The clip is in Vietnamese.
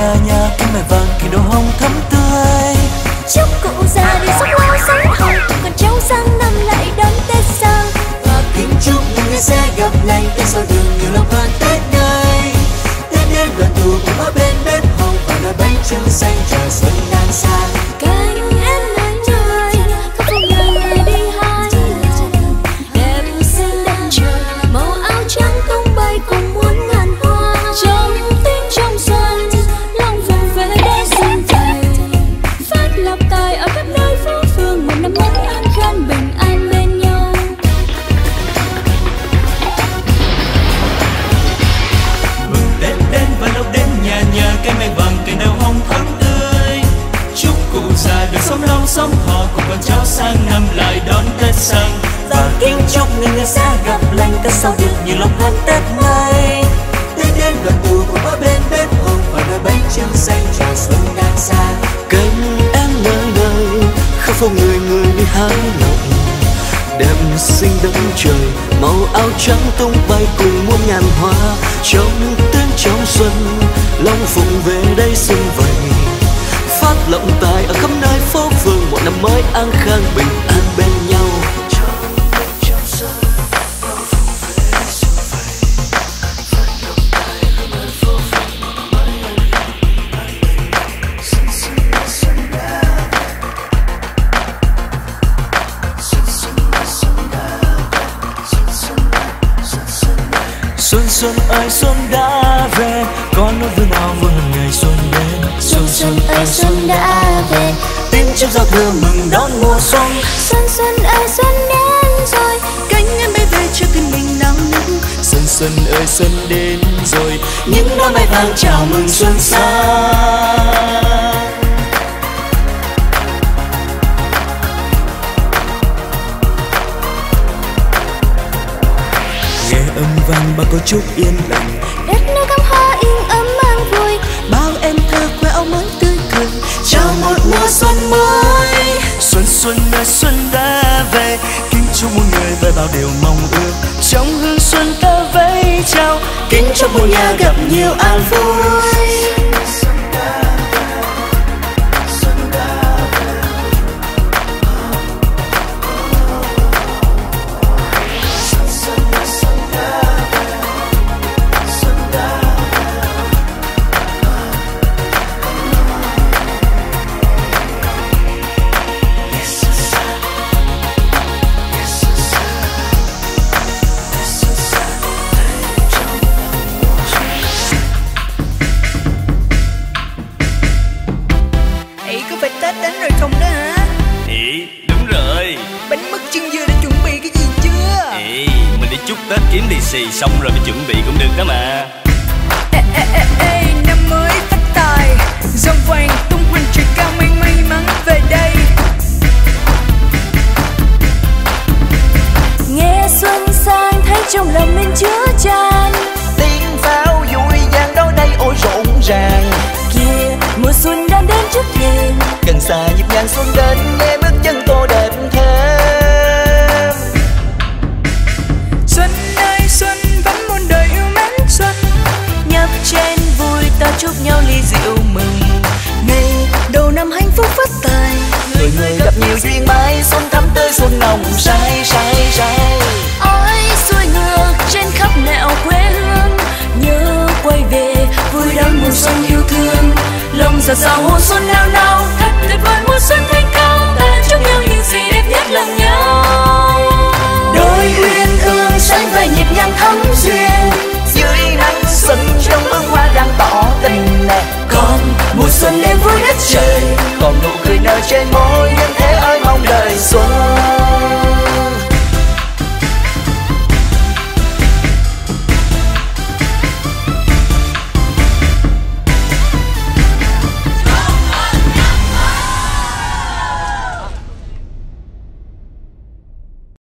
nhà nhà kim mẹ vàng kỳ đỏ hồng thắm tươi. Chúc cụ già đi sống lâu sống hồng còn cháu sang năm lại đón tết sang. Và kính chúc những người sẽ gặp lành tết sau đường nhiều lộc hơn tết ngay tết đến đoàn tụ cùng ở bên bếp hồng và nồi bánh trưng xanh vàng cây đào hồng thắm tươi. Chúc cụ già được sống lâu sống thọ cùng con cháu sang năm lại đón tết sang. Và kính chúc người người sẽ gặp lành tết sau được nhiều lộc hơn tết ngay tết đến đoàn tụ cùng ở bên bếp hồng và nồi bánh trưng xanh chờ xuân đang sang cánh em ngời ngời khắp phố người người đi hái lộc đẹp xinh đấng trời màu áo trắng tung bay cùng muôn ngàn hoa. Trong xuân vầy. Phát lộng tài ở khắp nơi phố phường, một năm mới an khang, bình an bên nhau. Xuân xuân ơi xuân Chim giao thừa mừng đón mùa xuân. Xuân xuân ơi xuân đến rồi. Cánh em bay về cho tim mình náo nức Xuân xuân ơi xuân đến rồi. Những đóa mai vàng chào mừng xuân sang nghe âm vang bao câu chúc yên lành. Đất điều trong hương xuân ta vẫy chào kính chúc muôn nhà gặp nhiều an vui. Chúc Tết kiếm lì xì xong rồi mới chuẩn bị cũng được đó mà. Ê, ê, ê, ê, năm mới phát tài. Dòng vàng tung hoành trời cao may may mắn về đây. Nghe xuân sang thấy trong lòng mình chứa chan. Tiếng pháo vui vang đó đây ôi rộn ràng. Kia mùa xuân đang đến trước thềm gần xa nhịp nhàng xuân đến